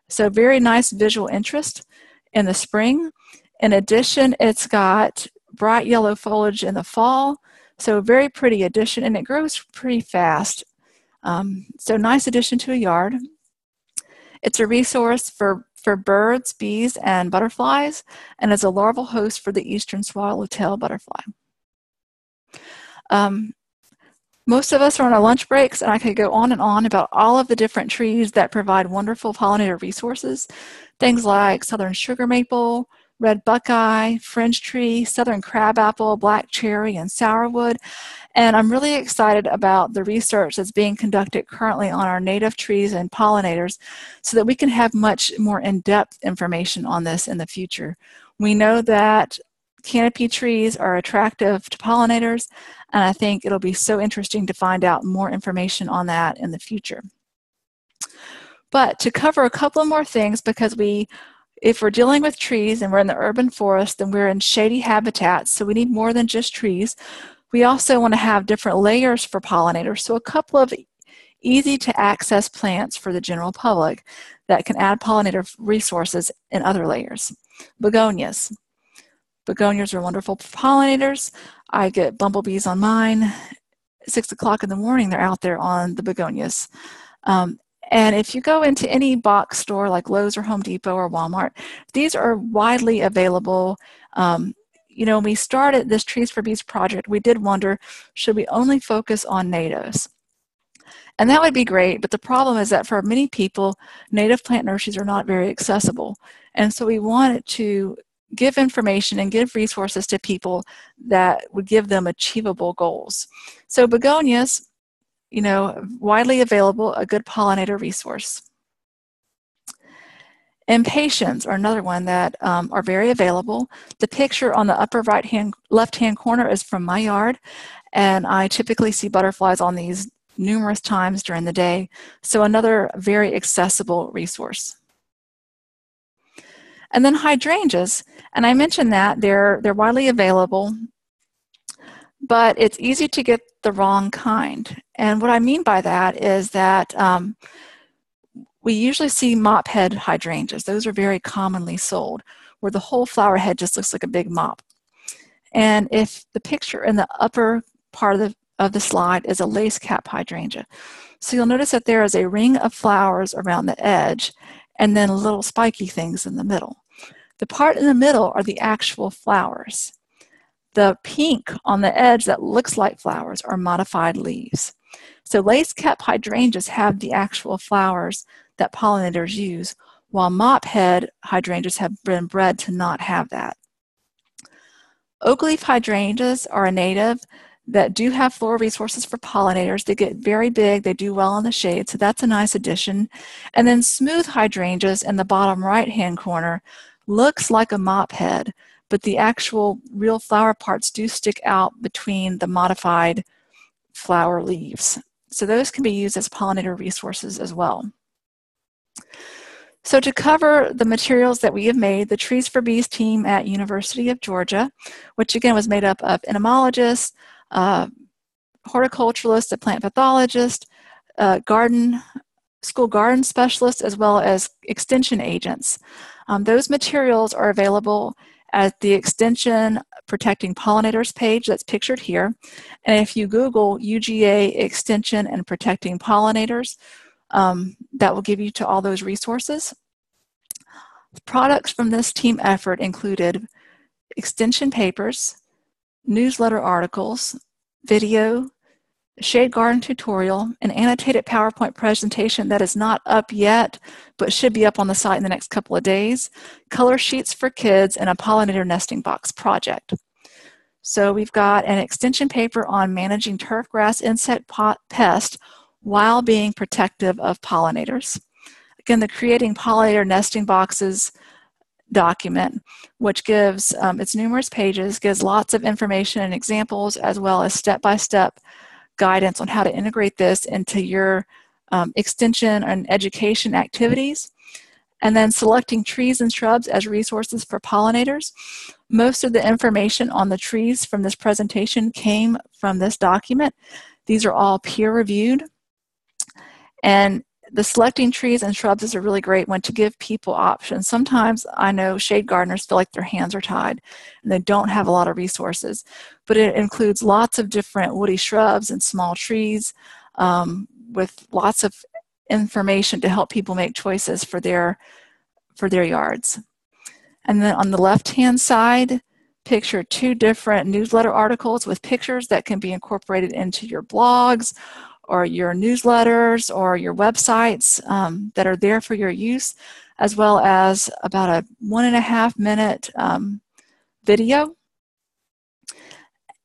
So very nice visual interest in the spring. In addition, it's got bright yellow foliage in the fall, so very pretty addition, and it grows pretty fast. Um, so nice addition to a yard. It's a resource for, for birds, bees, and butterflies, and is a larval host for the eastern swallowtail butterfly. Um, most of us are on our lunch breaks, and I could go on and on about all of the different trees that provide wonderful pollinator resources. Things like southern sugar maple, red buckeye, fringe tree, southern crabapple, black cherry, and sourwood. And I'm really excited about the research that's being conducted currently on our native trees and pollinators so that we can have much more in-depth information on this in the future. We know that canopy trees are attractive to pollinators, and I think it'll be so interesting to find out more information on that in the future. But to cover a couple more things, because we, if we're dealing with trees and we're in the urban forest, then we're in shady habitats, so we need more than just trees. We also want to have different layers for pollinators, so a couple of easy to access plants for the general public that can add pollinator resources in other layers. Begonias. Begonias are wonderful pollinators. I get bumblebees on mine. Six o'clock in the morning, they're out there on the begonias. Um, and if you go into any box store like Lowe's or Home Depot or Walmart, these are widely available. Um, you know, when we started this Trees for Bees project, we did wonder should we only focus on natives? And that would be great, but the problem is that for many people, native plant nurseries are not very accessible. And so we wanted to give information and give resources to people that would give them achievable goals. So begonias, you know, widely available, a good pollinator resource. Impatiens are another one that um, are very available. The picture on the upper right hand, left hand corner is from my yard, and I typically see butterflies on these numerous times during the day. So another very accessible resource. And then hydrangeas, and I mentioned that they're, they're widely available, but it's easy to get the wrong kind. And what I mean by that is that um, we usually see mop head hydrangeas. Those are very commonly sold, where the whole flower head just looks like a big mop. And if the picture in the upper part of the, of the slide is a lace cap hydrangea. So you'll notice that there is a ring of flowers around the edge and then little spiky things in the middle. The part in the middle are the actual flowers. The pink on the edge that looks like flowers are modified leaves. So lace cap hydrangeas have the actual flowers that pollinators use, while mophead hydrangeas have been bred to not have that. Oak leaf hydrangeas are a native that do have floral resources for pollinators. They get very big, they do well in the shade, so that's a nice addition. And then smooth hydrangeas in the bottom right hand corner looks like a mop head, but the actual real flower parts do stick out between the modified flower leaves. So those can be used as pollinator resources as well. So to cover the materials that we have made, the Trees for Bees team at University of Georgia, which again was made up of entomologists, uh, horticulturalists, a plant pathologist, uh, garden, school garden specialists, as well as extension agents. Um, those materials are available at the Extension Protecting Pollinators page that's pictured here. And if you Google UGA Extension and Protecting Pollinators, um, that will give you to all those resources. Products from this team effort included extension papers, newsletter articles, video, shade garden tutorial, an annotated PowerPoint presentation that is not up yet, but should be up on the site in the next couple of days, color sheets for kids, and a pollinator nesting box project. So we've got an extension paper on managing turfgrass insect pest while being protective of pollinators. Again, the Creating Pollinator Nesting Boxes document, which gives um, its numerous pages, gives lots of information and examples, as well as step-by-step guidance on how to integrate this into your um, extension and education activities. And then selecting trees and shrubs as resources for pollinators. Most of the information on the trees from this presentation came from this document. These are all peer reviewed. And the selecting trees and shrubs is a really great one to give people options. Sometimes I know shade gardeners feel like their hands are tied and they don't have a lot of resources, but it includes lots of different woody shrubs and small trees um, with lots of information to help people make choices for their for their yards. And then on the left hand side, picture two different newsletter articles with pictures that can be incorporated into your blogs or your newsletters or your websites um, that are there for your use, as well as about a one and a half minute um, video.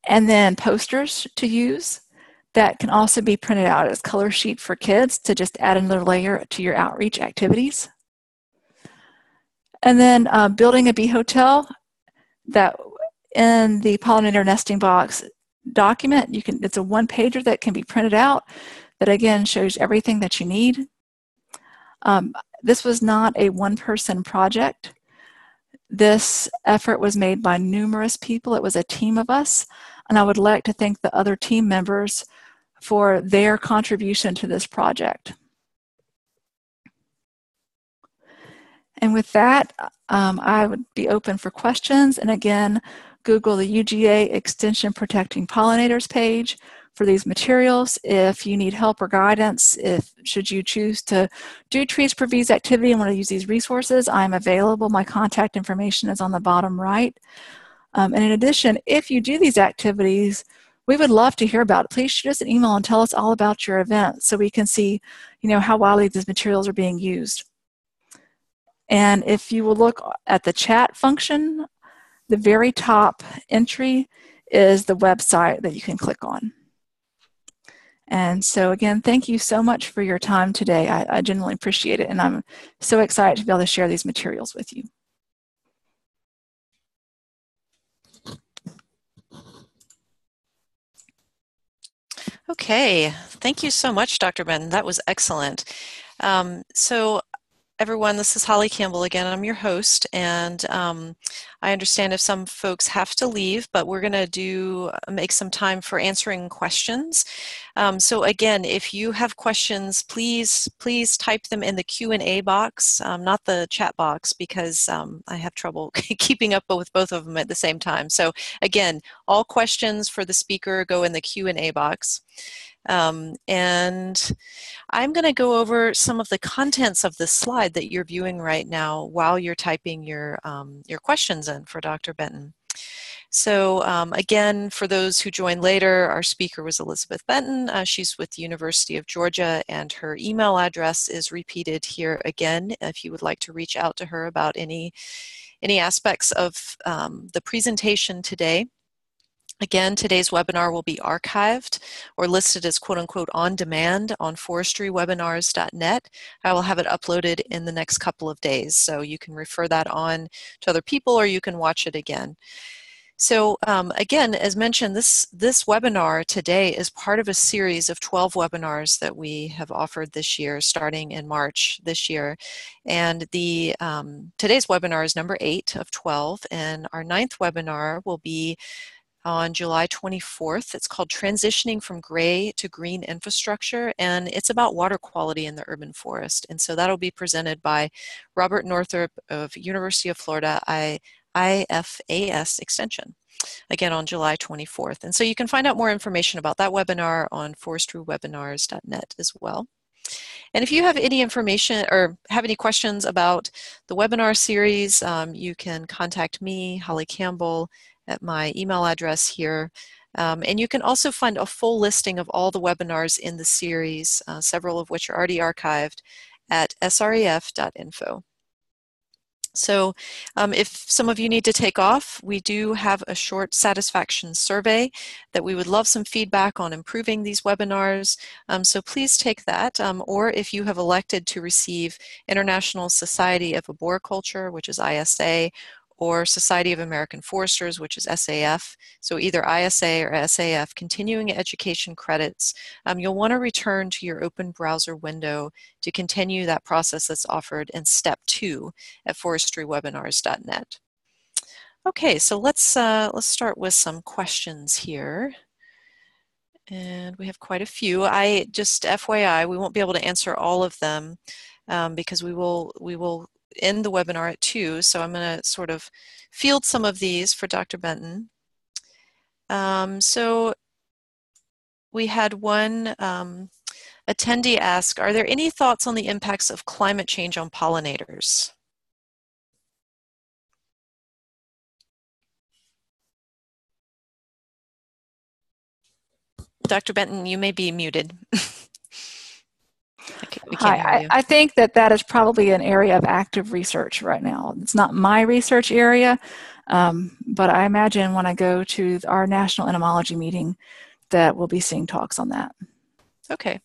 And then posters to use that can also be printed out as color sheet for kids to just add another layer to your outreach activities. And then uh, building a bee hotel that in the pollinator nesting box document. You can it's a one pager that can be printed out that again shows everything that you need. Um, this was not a one person project. This effort was made by numerous people. It was a team of us, and I would like to thank the other team members for their contribution to this project. And with that, um, I would be open for questions. And again, Google the UGA Extension Protecting Pollinators page for these materials. If you need help or guidance, if should you choose to do Trees for Bees activity and want to use these resources, I'm available. My contact information is on the bottom right. Um, and in addition, if you do these activities, we would love to hear about it. Please shoot us an email and tell us all about your event so we can see, you know, how widely these materials are being used. And if you will look at the chat function the very top entry is the website that you can click on. And so again, thank you so much for your time today. I, I genuinely appreciate it and I'm so excited to be able to share these materials with you. Okay, thank you so much, Dr. Ben. That was excellent. Um, so everyone. This is Holly Campbell again. I'm your host, and um, I understand if some folks have to leave, but we're going to do uh, make some time for answering questions. Um, so again, if you have questions, please please type them in the Q and A box, um, not the chat box, because um, I have trouble keeping up with both of them at the same time. So again, all questions for the speaker go in the Q and A box. Um, and I'm going to go over some of the contents of the slide that you're viewing right now while you're typing your, um, your questions in for Dr. Benton. So um, again, for those who joined later, our speaker was Elizabeth Benton. Uh, she's with the University of Georgia and her email address is repeated here again if you would like to reach out to her about any, any aspects of um, the presentation today. Again, today's webinar will be archived or listed as quote unquote on demand on forestrywebinars.net. I will have it uploaded in the next couple of days, so you can refer that on to other people or you can watch it again. So um, again, as mentioned, this, this webinar today is part of a series of 12 webinars that we have offered this year, starting in March this year. And the um, today's webinar is number eight of 12, and our ninth webinar will be on July 24th. It's called Transitioning from Gray to Green Infrastructure, and it's about water quality in the urban forest. And so that'll be presented by Robert Northrup of University of Florida I, IFAS Extension, again on July 24th. And so you can find out more information about that webinar on forestrywebinars.net as well. And if you have any information or have any questions about the webinar series, um, you can contact me, Holly Campbell, at my email address here. Um, and you can also find a full listing of all the webinars in the series, uh, several of which are already archived, at sref.info. So um, if some of you need to take off, we do have a short satisfaction survey that we would love some feedback on improving these webinars. Um, so please take that. Um, or if you have elected to receive International Society of Arboriculture, which is ISA, or Society of American Foresters, which is SAF. So either ISA or SAF, continuing education credits. Um, you'll want to return to your open browser window to continue that process that's offered in step two at forestrywebinars.net. Okay, so let's, uh, let's start with some questions here. And we have quite a few. I just FYI, we won't be able to answer all of them um, because we will we will end the webinar at 2, so I'm going to sort of field some of these for Dr. Benton. Um, so we had one um, attendee ask, are there any thoughts on the impacts of climate change on pollinators? Dr. Benton, you may be muted. Hi, I, I, think that that is probably an area of active research right now. It's not my research area, um, but I imagine when I go to our national entomology meeting that we'll be seeing talks on that. Okay.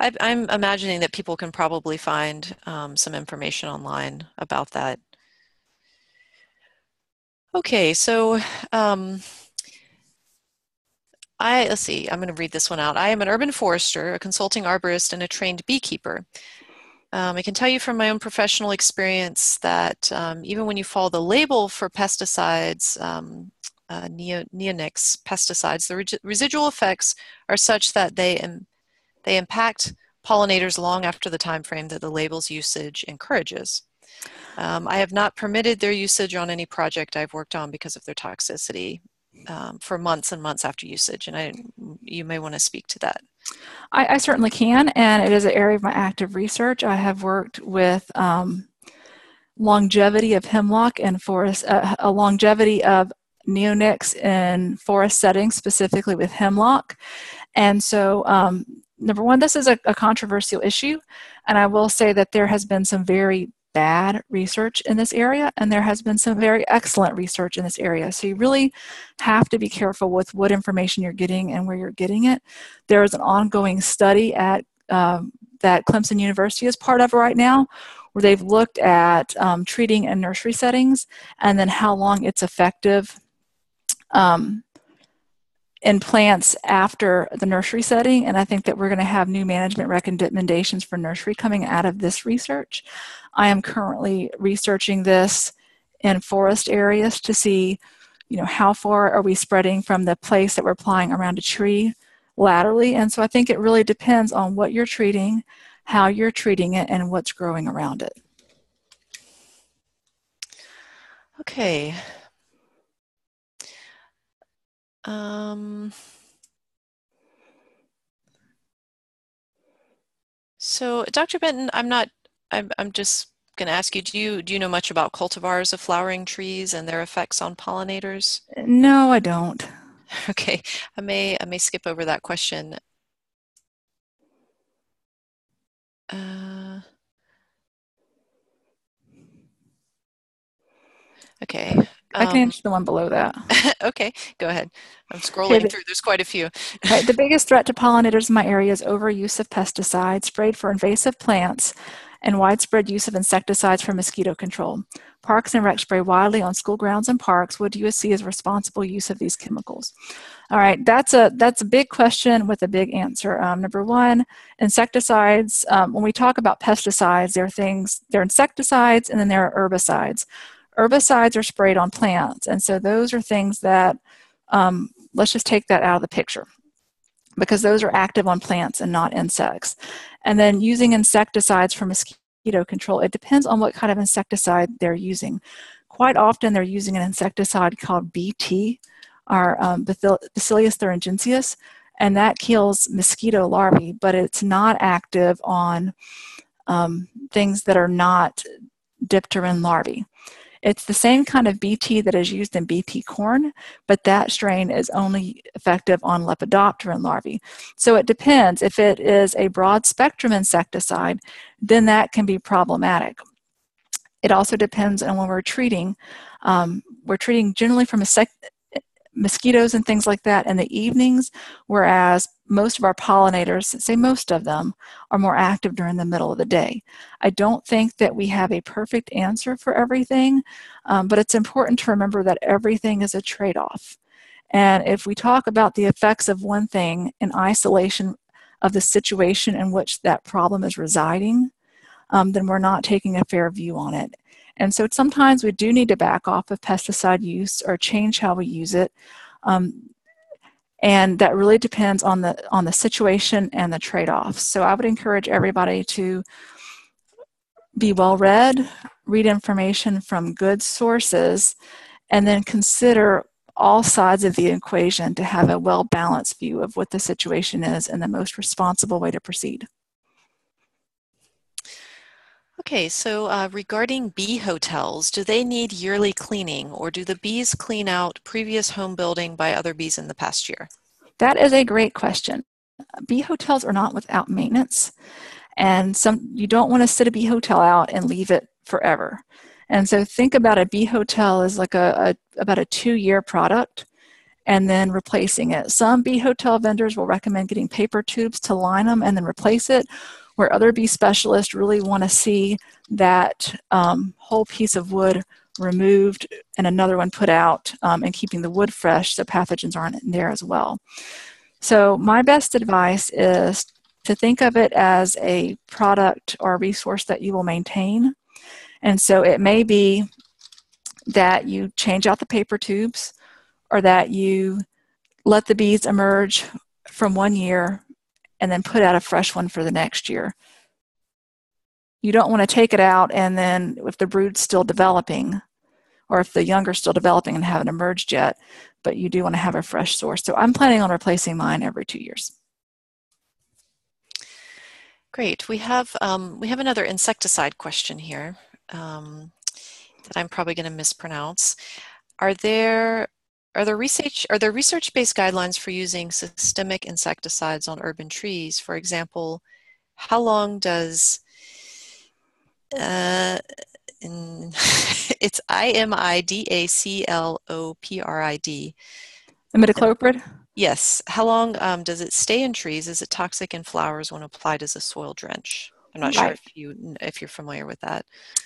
I, am I'm imagining that people can probably find um, some information online about that. Okay, so um, I, let's see, I'm going to read this one out. I am an urban forester, a consulting arborist, and a trained beekeeper. Um, I can tell you from my own professional experience that um, even when you follow the label for pesticides, um, uh, neo, neonics pesticides, the re residual effects are such that they, Im they impact pollinators long after the time frame that the label's usage encourages. Um, I have not permitted their usage on any project I've worked on because of their toxicity um, for months and months after usage. And I, you may want to speak to that. I, I, certainly can, and it is an area of my active research. I have worked with um, longevity of hemlock and forest, uh, a longevity of neonics in forest settings, specifically with hemlock. And so, um, number one, this is a, a controversial issue, and I will say that there has been some very bad research in this area, and there has been some very excellent research in this area. So you really have to be careful with what information you're getting and where you're getting it. There is an ongoing study at um, that Clemson University is part of right now, where they've looked at um, treating in nursery settings and then how long it's effective um, in plants after the nursery setting. And I think that we're going to have new management recommendations for nursery coming out of this research. I am currently researching this in forest areas to see, you know, how far are we spreading from the place that we're applying around a tree laterally. And so I think it really depends on what you're treating, how you're treating it, and what's growing around it. Okay. Um, so Dr. Benton, I'm not I'm, I'm just going to ask you, do you do you know much about cultivars of flowering trees and their effects on pollinators? No, I don't. Okay, I may I may skip over that question. Uh, okay. I can um, answer the one below that. okay, go ahead. I'm scrolling okay, through. There's quite a few. right, the biggest threat to pollinators in my area is overuse of pesticides sprayed for invasive plants and widespread use of insecticides for mosquito control. Parks and Rec spray widely on school grounds and parks. What do you see as responsible use of these chemicals? All right, that's a that's a big question with a big answer. Um, number one, insecticides. Um, when we talk about pesticides, there are things they're insecticides and then there are herbicides. Herbicides are sprayed on plants, and so those are things that um, let's just take that out of the picture because those are active on plants and not insects. And then using insecticides for mosquito control, it depends on what kind of insecticide they're using. Quite often they're using an insecticide called BT, or um, Bacillus thuringiensis, and that kills mosquito larvae, but it's not active on um, things that are not dipteran larvae. It's the same kind of BT that is used in BT corn, but that strain is only effective on Lepidopteran larvae. So it depends. If it is a broad spectrum insecticide, then that can be problematic. It also depends on when we're treating. Um, we're treating generally from a sec mosquitoes and things like that in the evenings, whereas most of our pollinators, say most of them, are more active during the middle of the day. I don't think that we have a perfect answer for everything, um, but it's important to remember that everything is a trade off. And if we talk about the effects of one thing in isolation of the situation in which that problem is residing, um, then we're not taking a fair view on it. And so sometimes we do need to back off of pesticide use or change how we use it. Um, and that really depends on the on the situation and the trade-offs. So I would encourage everybody to be well read, read information from good sources, and then consider all sides of the equation to have a well balanced view of what the situation is and the most responsible way to proceed. Okay, so uh, regarding bee hotels, do they need yearly cleaning or do the bees clean out previous home building by other bees in the past year? That is a great question. Bee hotels are not without maintenance, and some you don't want to sit a bee hotel out and leave it forever. And so think about a bee hotel as like a, a about a two-year product and then replacing it. Some bee hotel vendors will recommend getting paper tubes to line them and then replace it, where other bee specialists really want to see that um, whole piece of wood removed and another one put out um, and keeping the wood fresh so pathogens aren't in there as well. So my best advice is to think of it as a product or resource that you will maintain. And so it may be that you change out the paper tubes or that you let the bees emerge from one year and then put out a fresh one for the next year. You don't want to take it out and then if the brood's still developing or if the young are still developing and haven't emerged yet, but you do want to have a fresh source. So I'm planning on replacing mine every two years. Great. We have um, we have another insecticide question here um, that I'm probably going to mispronounce. Are there are there research are there research-based guidelines for using systemic insecticides on urban trees? For example, how long does uh, in, it's I M I D A C L O P R I D. Imidacloprid? Yes. How long um, does it stay in trees? Is it toxic in flowers when applied as a soil drench? I'm not right. sure if you if you're familiar with that.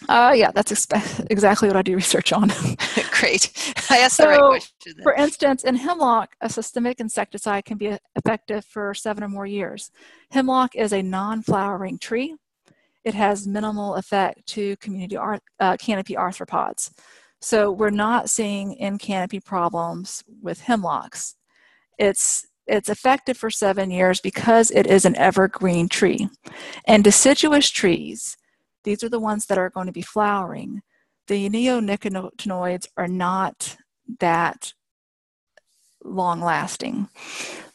Uh, yeah, that's expe- exactly what I do research on. Great, I asked so, the right question. Then. For instance, in hemlock, a systemic insecticide can be effective for seven or more years. Hemlock is a non-flowering tree. It has minimal effect to community ar- uh, canopy arthropods. So we're not seeing in canopy problems with hemlocks. It's it's effective for seven years because it is an evergreen tree. And deciduous trees, these are the ones that are going to be flowering. The neonicotinoids are not that long lasting.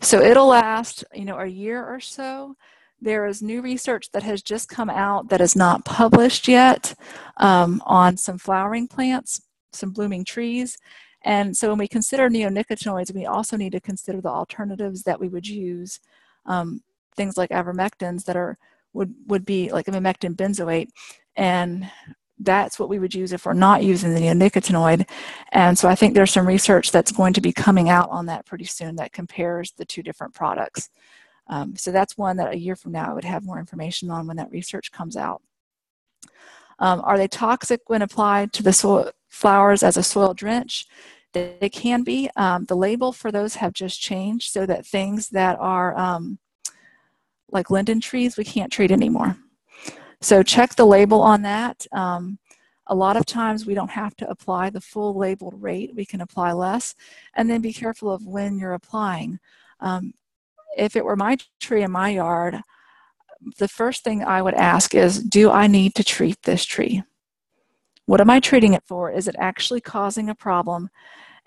So it'll last, you know, a year or so, there is new research that has just come out that is not published yet um, on some flowering plants, some blooming trees. And so when we consider neonicotinoids, we also need to consider the alternatives that we would use, um, things like avermectins that are would, would be like emamectin benzoate. And that's what we would use if we're not using the neonicotinoid. And so I think there's some research that's going to be coming out on that pretty soon that compares the two different products. Um, so that's one that a year from now I would have more information on when that research comes out. Um, are they toxic when applied to the soil, flowers as a soil drench? They, can be. Um, the label for those have just changed so that things that are um, like linden trees we can't treat anymore. So check the label on that. Um, a lot of times we don't have to apply the full labeled rate. We can apply less. And then be careful of when you're applying. Um, if it were my tree in my yard, the first thing I would ask is, do I need to treat this tree? What am I treating it for? Is it actually causing a problem?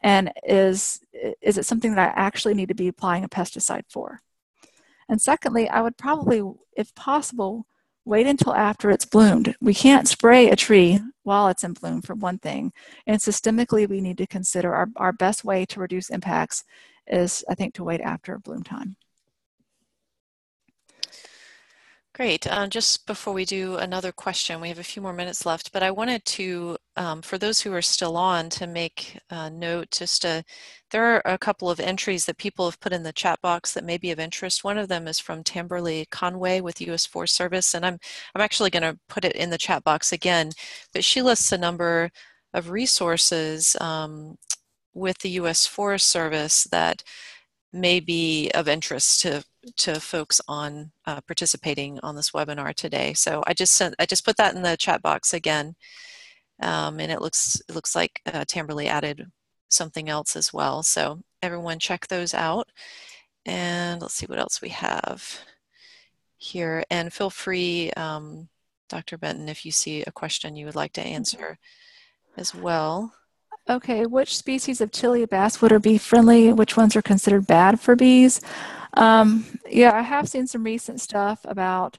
And is, is it something that I actually need to be applying a pesticide for? And secondly, I would probably, if possible, wait until after it's bloomed. We can't spray a tree while it's in bloom, for one thing. And systemically, we need to consider our, our best way to reduce impacts is, I think, to wait after bloom time. Great. Uh, just before we do another question, we have a few more minutes left, but I wanted to, um, for those who are still on, to make a note just to, there are a couple of entries that people have put in the chat box that may be of interest. One of them is from Tamberly Conway with U.S. Forest Service, and I'm, I'm actually going to put it in the chat box again, but she lists a number of resources um, with the U.S. Forest Service that may be of interest to to folks on uh, participating on this webinar today. So I just sent I just put that in the chat box again, um, and it looks it looks like uh, Tamberly added something else as well. So everyone check those out, and let's see what else we have here. And feel free, um, Dr. Benton, if you see a question you would like to mm-hmm. answer as well. Okay, which species of Tilia bass would be friendly? Which ones are considered bad for bees? Um, yeah, I have seen some recent stuff about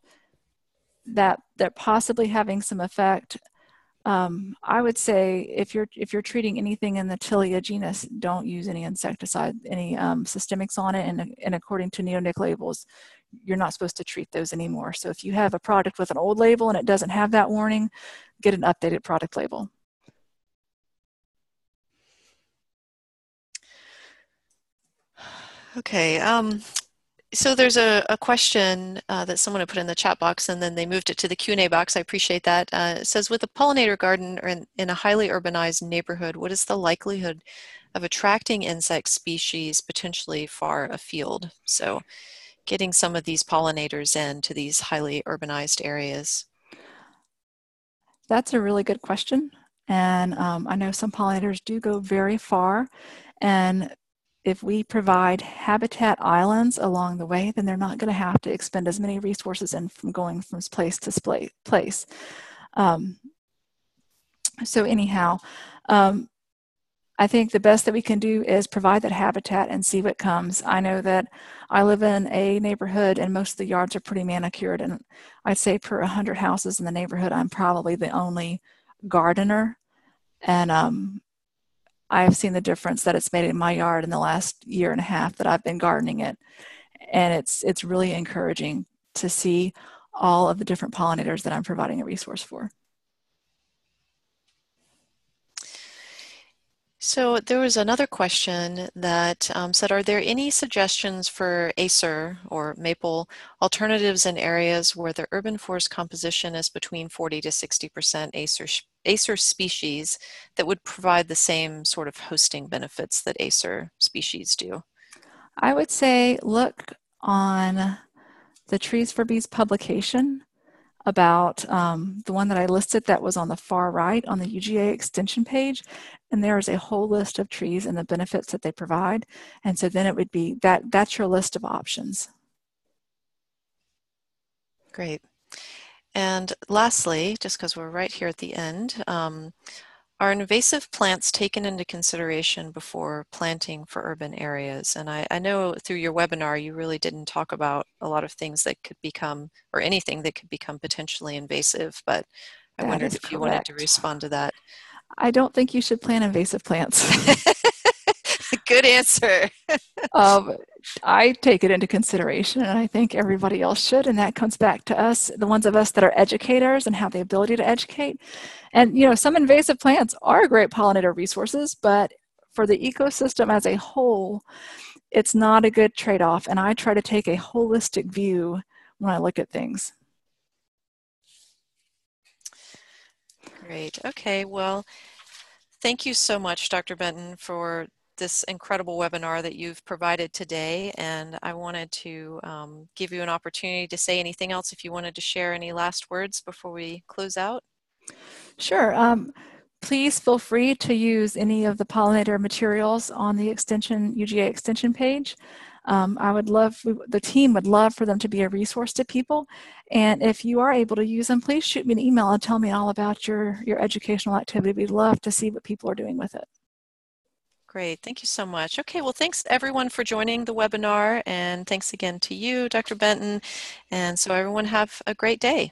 that that possibly having some effect. Um, I would say if you're if you're treating anything in the Tilia genus, don't use any insecticide, any um, systemics on it, and, and according to neonic labels, you're not supposed to treat those anymore. So if you have a product with an old label and it doesn't have that warning, get an updated product label. Okay. Um, so there's a, a question uh, that someone had put in the chat box and then they moved it to the Q&A box. I appreciate that. Uh, it says, with a pollinator garden or in, in a highly urbanized neighborhood, what is the likelihood of attracting insect species potentially far afield? So getting some of these pollinators in to these highly urbanized areas. That's a really good question. And um, I know some pollinators do go very far. And if we provide habitat islands along the way, then they're not going to have to expend as many resources in from going from place to place. Um, so anyhow, um, I think the best that we can do is provide that habitat and see what comes. I know that I live in a neighborhood and most of the yards are pretty manicured and I'd say per 100 houses in the neighborhood, I'm probably the only gardener. And um, I've seen the difference that it's made in my yard in the last year and a half that I've been gardening it. And it's it's really encouraging to see all of the different pollinators that I'm providing a resource for. So there was another question that um, said, are there any suggestions for Acer or maple alternatives in areas where the urban forest composition is between 40 to 60% Acer, Acer species that would provide the same sort of hosting benefits that Acer species do? I would say look on the Trees for Bees publication about um, the one that I listed that was on the far right on the UGA extension page. And there is a whole list of trees and the benefits that they provide. And so then it would be that that's your list of options. Great. And lastly, just because we're right here at the end, um, are invasive plants taken into consideration before planting for urban areas? And I, I, know through your webinar, you really didn't talk about a lot of things that could become, or anything that could become potentially invasive, but I that wondered if correct. you wanted to respond to that. I don't think you should plant invasive plants. Good answer. um, I take it into consideration, and I think everybody else should. And that comes back to us, the ones of us that are educators and have the ability to educate. And, you know, some invasive plants are great pollinator resources, but for the ecosystem as a whole, it's not a good trade off. And I try to take a holistic view when I look at things. Great. Okay. Well, thank you so much, Dr. Benton, for this incredible webinar that you've provided today. And I wanted to um, give you an opportunity to say anything else if you wanted to share any last words before we close out. Sure. Um, please feel free to use any of the pollinator materials on the extension UGA extension page. Um, I would love, the team would love for them to be a resource to people. And if you are able to use them, please shoot me an email and tell me all about your, your educational activity. We'd love to see what people are doing with it. Great, thank you so much. Okay, well, thanks everyone for joining the webinar, and thanks again to you, Dr. Benton. And so everyone have a great day.